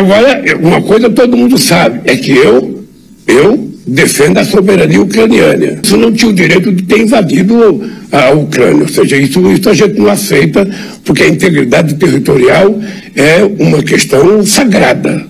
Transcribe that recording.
Agora, uma coisa todo mundo sabe, é que eu, eu defendo a soberania ucraniana. Isso não tinha o direito de ter invadido a Ucrânia. Ou seja, isso, isso a gente não aceita, porque a integridade territorial é uma questão sagrada.